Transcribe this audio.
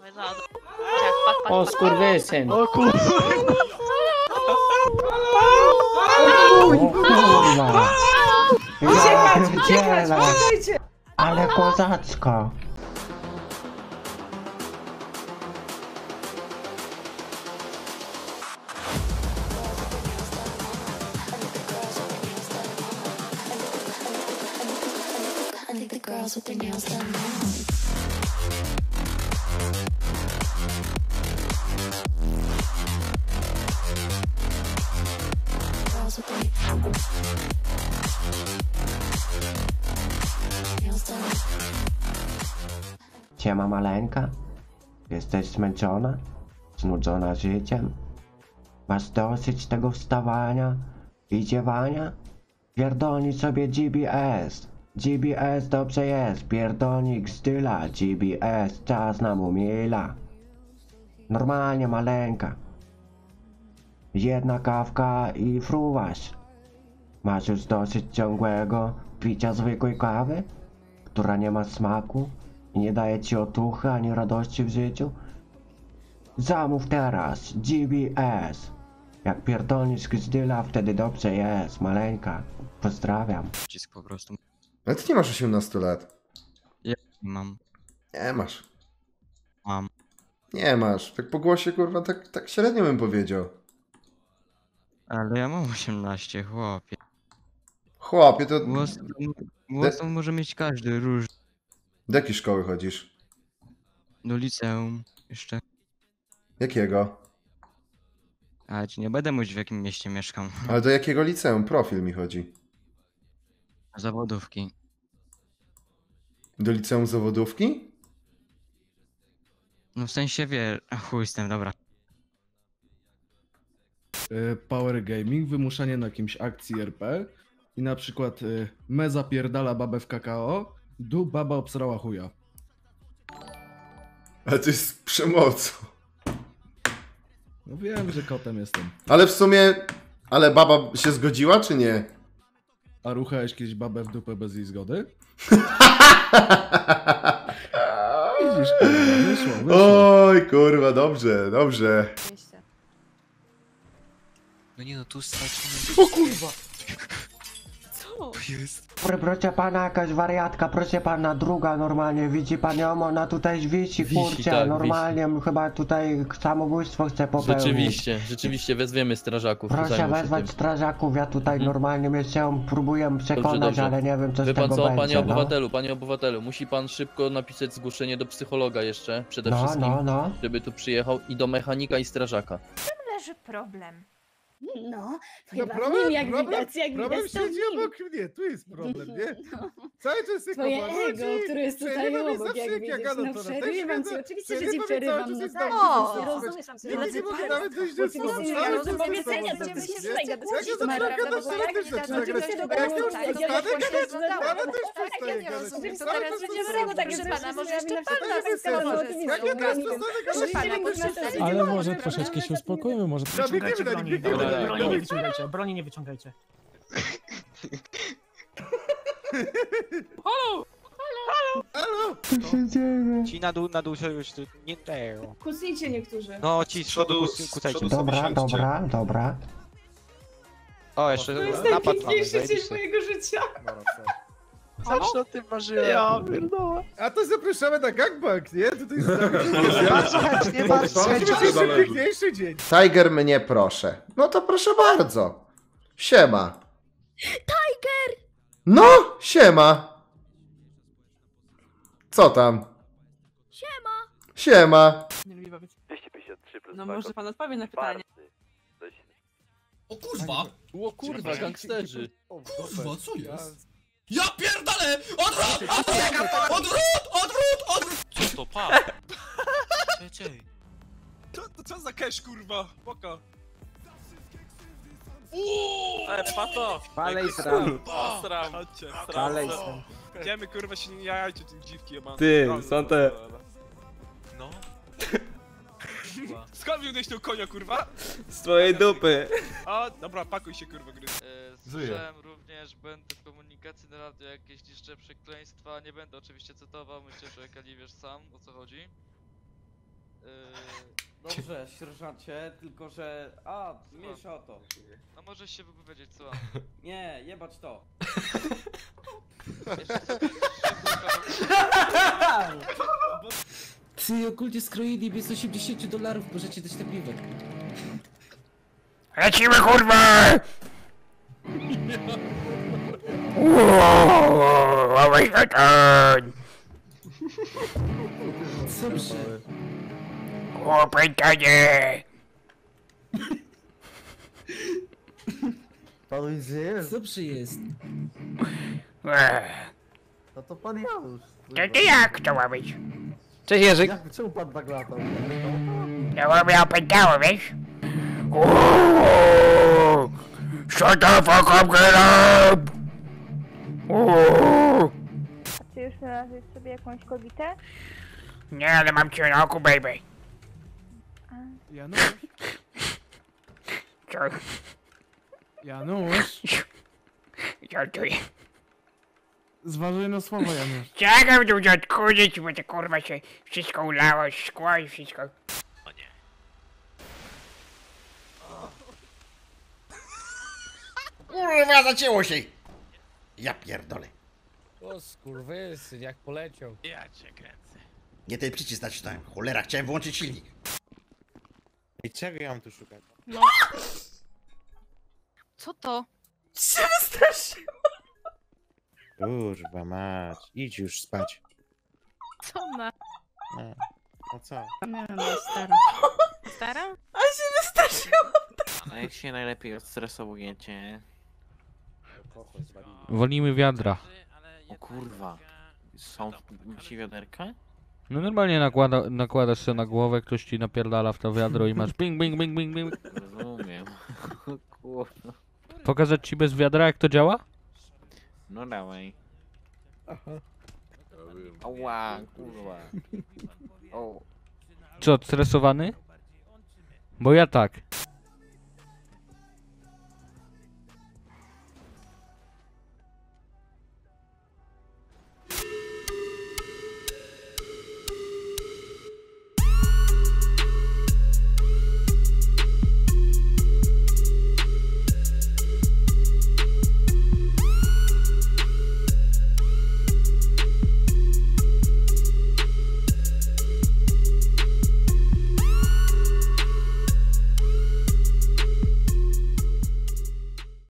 Dawaj, za. Ciach, pat, pat, O pat. skurwysyn. O kurwa. O kurwa. Ja pierdzielę. Ale kozacko. I think the girls with their nails done Siema maleńka. Jesteś zmęczona? Znudzona życiem? Masz dosyć tego wstawania i ziewania? Pierdolnij sobie GBS. GBS dobrze jest, pierdolnik styla. GBS czas nam umila. Normalnie maleńka. Jedna kawka i fruwasz. Masz już dosyć ciągłego picia zwykłej kawy, która nie ma smaku i nie daje ci otuchy ani radości w życiu? Zamów teraz GBS. Jak pierdolnisz gzdyla, wtedy dobrze jest, maleńka. Pozdrawiam. Przycisk po prostu. Ale ty nie masz 18 lat. Mam. Nie masz. Mam. Nie masz. Tak po głosie, kurwa, tak, tak średnio bym powiedział. Ale ja mam 18, chłopie. Chłopie, to Głos, głos to może mieć każdy różny. Do jakiej szkoły chodzisz? Do liceum jeszcze. Jakiego? Ale ci nie będę mówić w jakim mieście mieszkam. Ale do jakiego liceum? Profil mi chodzi. Zawodówki. Do liceum zawodówki? No w sensie wie, a chuj z tym, dobra. Y, Power Gaming, wymuszanie na kimś akcji RP i na przykład y, me zapierdala babę w kakao, du baba obsrała chuja. Ale to jest przemocą. No wiem, że kotem jestem. Ale w sumie... Ale baba się zgodziła, czy nie? A ruchałeś kiedyś babę w dupę bez jej zgody? Widzisz, kurwa, wyszło, wyszło. Oj, kurwa, dobrze, dobrze. No nie no, tu stać. O kurwa! Co? jest. Pro- Proszę pana, jakaś wariatka, proszę pana, druga normalnie, widzi pan ją, ona tutaj wisi, Wisi, kurczę, tak, normalnie, chyba tutaj samobójstwo chce popełnić. Rzeczywiście, rzeczywiście wezwiemy strażaków. Proszę zajmą się wezwać tym. strażaków, ja tutaj Mhm. normalnie mnie się próbuję przekonać, dobrze. ale nie wiem co Wie z pan tego co, będzie, panie no. obywatelu, panie obywatelu, musi pan szybko napisać zgłoszenie do psychologa jeszcze, przede No, wszystkim, no, no. żeby tu przyjechał i do mechanika i strażaka. leży problem. No, No chyba problem, nim, jak problem, widać, jak problem siedzi nim. obok mnie, tu jest problem, nie? No. Cały czas tylko Twoje chodzi, ego, które jest tutaj obok, zawsze, jak jak widzisz. gadam, No to przerywam ci, oczywiście, że ci przerywam, no tak, nie rozumiesz, tam Nie sobie mogę bardzo nawet dojść do słowa, nie jest cenię, dobrze. to się Nie? szwajga, Jak to ja się zaczynam gadać, no to tak, też zaczyna oczywiście, gadać. Jak ja już ja przestanę gadać, gadać. też ja nie gadać. to teraz czas będzie to wrego, samo. tak jest Proszę pana, może jeszcze pan na nie Jak ja nie wiem. przestanę gadać, Nie się Ale może troszeczkę się uspokójmy, może Dobra, biegniemy na nich, broni nie wyciągajcie, broni nie wyciągajcie. Halo? Co się dzieje? Ci na dół, na dół się już tu nie dają. Kucnijcie niektórzy. No ci z przodu kucajcie. Dobra, dobra, dobra. O, jeszcze To jest napad mamy, najpiękniejszy dzień zajebiście. mojego życia. Zawsze o tym marzyłem. Ja pierdolę. A to zapraszamy na gangbang, nie? Tutaj jest Bardzo chętnie, bardzo To chętnie. piękniejszy dzień. Tiger mnie proszę. No to proszę bardzo. Siema. Tiger! No, siema. Co tam? Siema! Siema. Nie lubię bawić. No może pan odpowie na pytanie. O kurwa! O kurwa, gangsterzy. Kurwa, co jest? Ja pierdolę! Odwrót! Odwrót! Odwrót! Odwrót! Odwrót! Co to, pa? Czekaj. Co, co za cash, kurwa? Poka. E, pato! Palej sram. Sram. Chodźcie, Palej sram. Idziemy, kurwa, się nie jajajcie tym dziwki, jebane. Ty, są te- dobra. Skąd wziąłeś tą konia, kurwa? Z twojej dupy! A, dobra, pakuj się, kurwa, gry. Żyję. również, będę w komunikacji na radio jakieś niszcze przekleństwa. Nie będę oczywiście cytował, myślę, że Kali wiesz sam o co chodzi. Dobrze, sierżancie, tylko że... A, mniejsza o to. A możesz się wypowiedzieć, co? Nie, jebać to. Ty okulcie skroili jest 80 dolarów, możecie dać napiwek. Lecimy kurwa! Dobrze. Opętanie! Panu nic nie jest? Dobrze jest. No to pan Janusz. To ty jak to ma być? Cześć Jerzyk. Jak, czemu pan tak latał? No bo mnie opętało, wiesz? Uuuu! Shut the fuck up, get up! Uuuu! Czy już znalazłeś sobie jakąś kobietę? Nie, ale mam cię na oku, baby. Janusz, Co? Janusz, Żartuję. Zważaj na słowa Janusz. Czekam tu odkurzyć, bo to kurwa się wszystko ulało, szkło i wszystko. Kurwa, zacięło się! Ja pierdolę. O skurwysyn, jak poleciał. Ja cię kręcę. Nie ten przycisk nacisnąłem. Cholera, chciałem włączyć silnik. I czego ja mam tu szukać? No. Co to? Się wystraszyłam! Kurwa mać, idź już spać. Co ona? No, no co? Nie wiem, jest stara. Stara? A się wystraszyłam! A jak się najlepiej odstresowujecie? Wolimy wiadra. O kurwa. Są ci wiaderka? No normalnie nakłada, nakładasz się na głowę, ktoś ci napierdala w to wiadro i masz bing, bing, bing, bing, bing. Rozumiem. kurwa. Pokazać ci bez wiadra jak to działa? No dawaj. Ała, kurwa. O. Co, stresowany? Bo ja tak.